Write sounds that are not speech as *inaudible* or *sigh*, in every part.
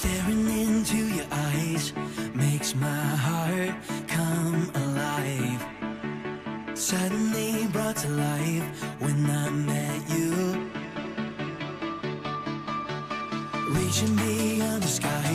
Staring into your eyes makes my heart come alive. Suddenly brought to life when I met you. Reaching beyond the sky.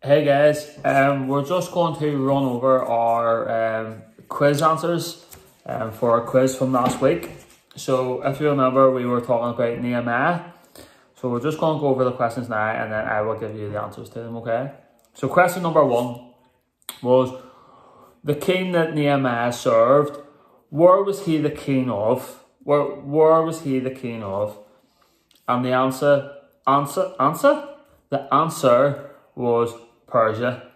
Hey guys, um, we're just going to run over our um, quiz answers um, for our quiz from last week. So if you remember, we were talking about Nehemiah. So we're just going to go over the questions now and then I will give you the answers to them, okay? So question number one was, the king that Nehemiah served, where was he the king of? Where, where was he the king of? And the answer, answer, answer? The answer was Persia.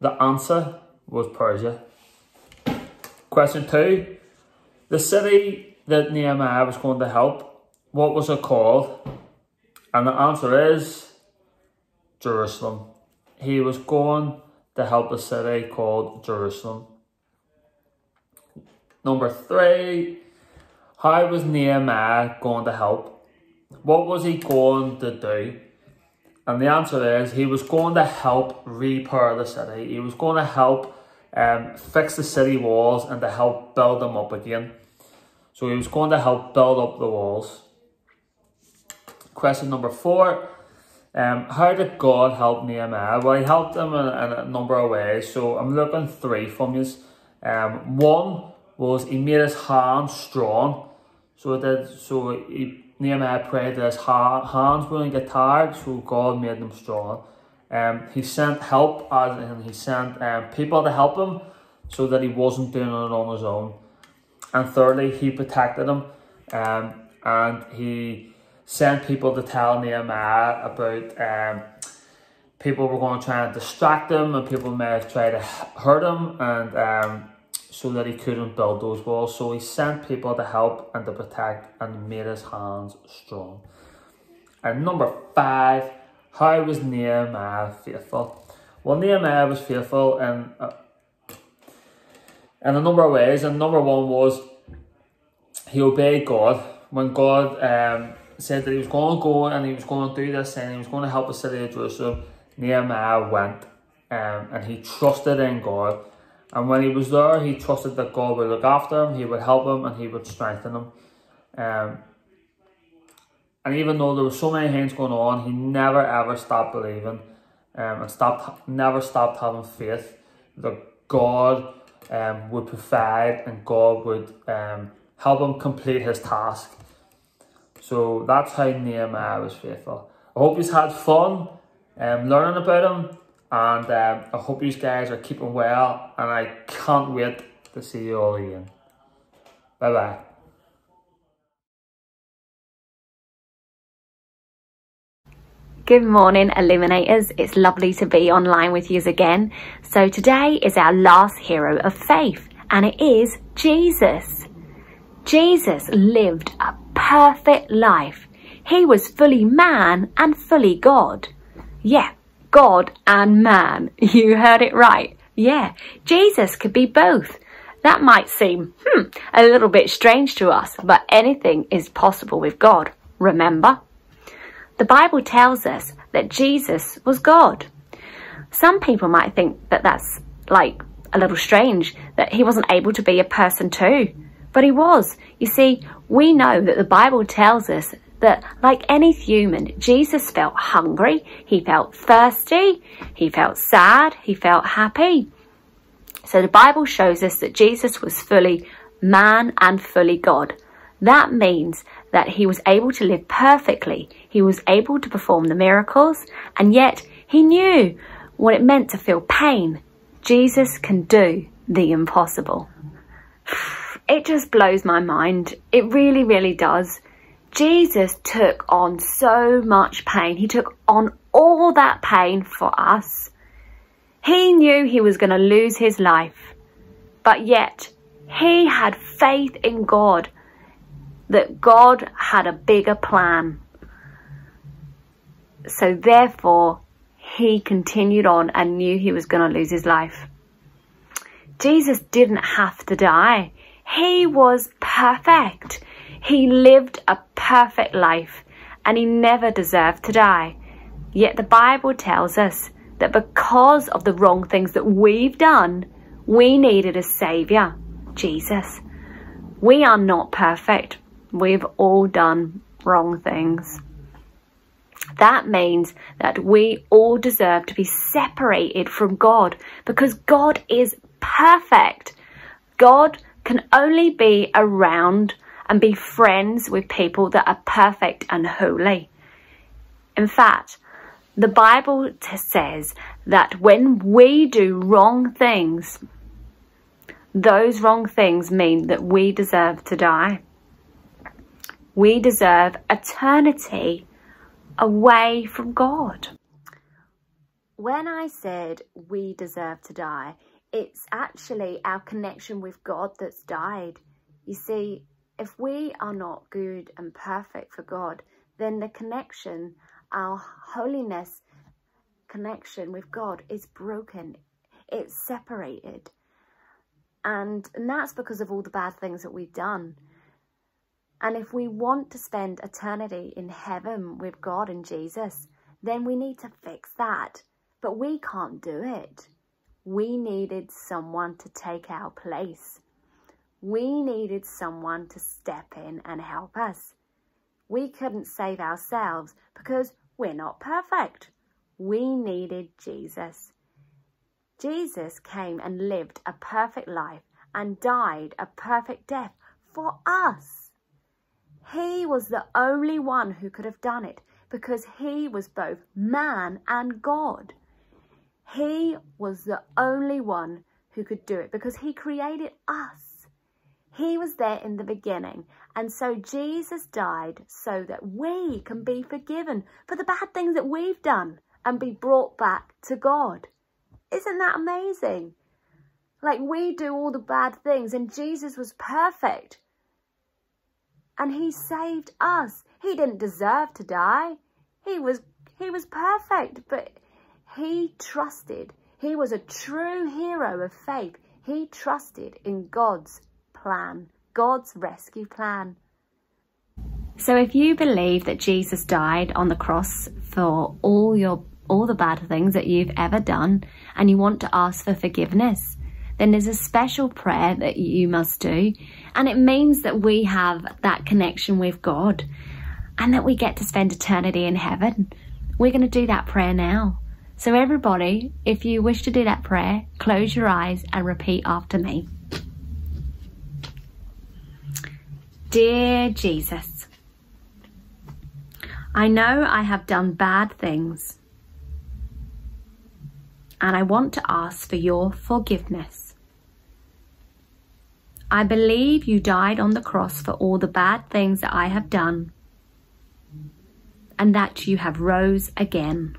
The answer was Persia. Question two. The city that Nehemiah was going to help, what was it called? And the answer is Jerusalem. He was going to help a city called Jerusalem. Number three. How was Nehemiah going to help? What was he going to do? And the answer is he was going to help repair the city. He was going to help um, fix the city walls and to help build them up again. So he was going to help build up the walls. Question number four. Um, how did God help Nehemiah? Well, he helped him in, in a number of ways. So I'm looking three from you. Um, one was he made his hands strong. So did. So he, Nehemiah prayed that his ha- hands wouldn't get tired. So God made them strong. Um, he sent help and he sent um, people to help him, so that he wasn't doing it on his own. And thirdly, he protected him, um, and he sent people to tell Nehemiah about um, people were going to try and distract him, and people may have tried to hurt him, and um, so that he couldn't build those walls. So he sent people to help and to protect, and made his hands strong. And number five, how was Nehemiah faithful? Well, Nehemiah was faithful in uh, in a number of ways. And number one was he obeyed God when God um, said that he was going to go and he was going to do this and he was going to help the city of Jerusalem. Nehemiah went um, and he trusted in God. And when he was there, he trusted that God would look after him, he would help him, and he would strengthen him. Um, and even though there were so many things going on, he never ever stopped believing um, and stopped never stopped having faith that God um, would provide and God would um, help him complete his task. So that's how Nehemiah was faithful. I hope you've had fun um, learning about him and um, I hope you guys are keeping well and I can't wait to see you all again. Bye bye. Good morning, Illuminators. It's lovely to be online with you again. So, today is our last hero of faith, and it is Jesus. Jesus lived a perfect life. He was fully man and fully God. Yeah, God and man. *laughs* You heard it right. Yeah, Jesus could be both. That might seem, hmm, a little bit strange to us, but anything is possible with God. Remember? The Bible tells us that Jesus was God. Some people might think that that's like a little strange, that he wasn't able to be a person too. But he was. You see, we know that the Bible tells us that like any human, Jesus felt hungry, he felt thirsty, he felt sad, he felt happy. So the Bible shows us that Jesus was fully man and fully God. That means that he was able to live perfectly. He was able to perform the miracles and yet he knew what it meant to feel pain. Jesus can do the impossible. *sighs* It just blows my mind. It really, really does. Jesus took on so much pain. He took on all that pain for us. He knew he was going to lose his life, but yet he had faith in God that God had a bigger plan. So therefore, he continued on and knew he was going to lose his life. Jesus didn't have to die. He was perfect. He lived a perfect life and he never deserved to die. Yet the Bible tells us that because of the wrong things that we've done, we needed a saviour, Jesus. We are not perfect. We've all done wrong things. That means that we all deserve to be separated from God because God is perfect. God can only be around and be friends with people that are perfect and holy. In fact, the Bible says that when we do wrong things, those wrong things mean that we deserve to die. We deserve eternity away from God. When I said we deserve to die, it's actually our connection with God that's died. You see, if we are not good and perfect for God, then the connection, our holiness connection with God is broken. It's separated. And, and that's because of all the bad things that we've done. And if we want to spend eternity in heaven with God and Jesus, then we need to fix that. But we can't do it. We needed someone to take our place. We needed someone to step in and help us. We couldn't save ourselves because we're not perfect. We needed Jesus. Jesus came and lived a perfect life and died a perfect death for us. He was the only one who could have done it because he was both man and God. He was the only one who could do it because he created us. He was there in the beginning. And so Jesus died so that we can be forgiven for the bad things that we've done and be brought back to God. Isn't that amazing? Like we do all the bad things and Jesus was perfect. And he saved us. He didn't deserve to die. He was he was perfect, but he trusted. He was a true hero of faith. He trusted in God's plan, God's rescue plan. So if you believe that Jesus died on the cross for all your all the bad things that you've ever done and you want to ask for forgiveness, then there's a special prayer that you must do. And it means that we have that connection with God and that we get to spend eternity in heaven. We're going to do that prayer now. So everybody, if you wish to do that prayer, close your eyes and repeat after me. Dear Jesus, I know I have done bad things and I want to ask for your forgiveness. I believe you died on the cross for all the bad things that I have done and that you have rose again.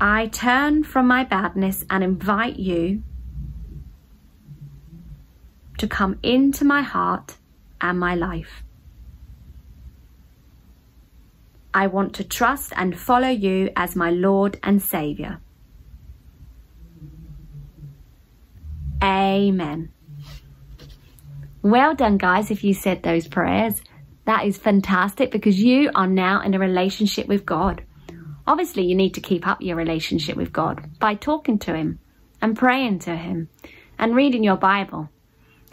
I turn from my badness and invite you to come into my heart and my life. I want to trust and follow you as my Lord and Saviour. Amen. Well done, guys, if you said those prayers. That is fantastic because you are now in a relationship with God. Obviously, you need to keep up your relationship with God by talking to Him and praying to Him and reading your Bible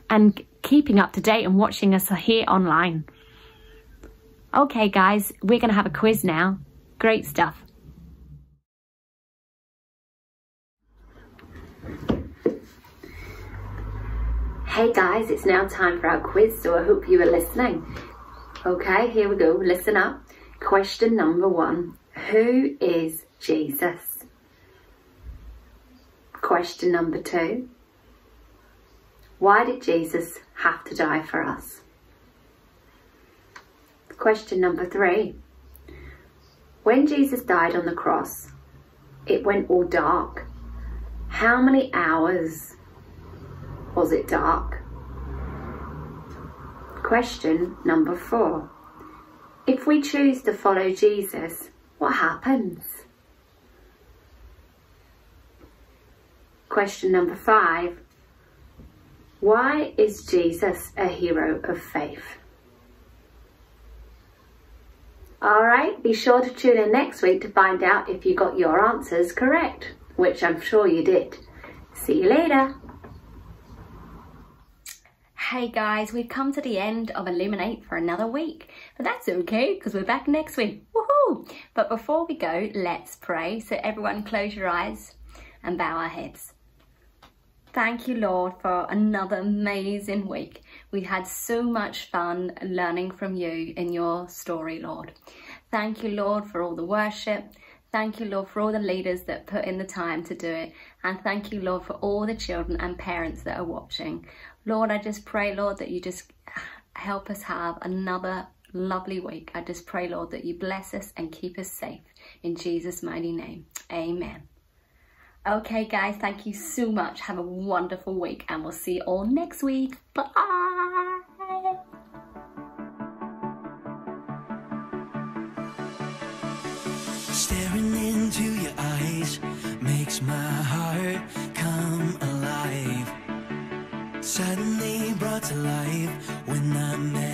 and keeping up to date and watching us here online. Okay, guys, we're going to have a quiz now. Great stuff. Hey guys, it's now time for our quiz, so I hope you are listening. Okay, here we go. Listen up. Question number one Who is Jesus? Question number two Why did Jesus have to die for us? Question number three When Jesus died on the cross, it went all dark. How many hours was it dark? Question number four. If we choose to follow Jesus, what happens? Question number five. Why is Jesus a hero of faith? Alright, be sure to tune in next week to find out if you got your answers correct, which I'm sure you did. See you later. Hey guys, we've come to the end of Illuminate for another week, but that's okay because we're back next week. Woohoo! But before we go, let's pray. So everyone close your eyes and bow our heads. Thank you, Lord, for another amazing week. We had so much fun learning from you in your story, Lord. Thank you, Lord, for all the worship. Thank you, Lord, for all the leaders that put in the time to do it. And thank you, Lord, for all the children and parents that are watching. Lord, I just pray, Lord, that you just help us have another lovely week. I just pray, Lord, that you bless us and keep us safe. In Jesus' mighty name, amen. Okay guys, thank you so much. Have a wonderful week and we'll see you all next week. Bye! Staring into your eyes makes my heart come alive. Suddenly brought to life when I met.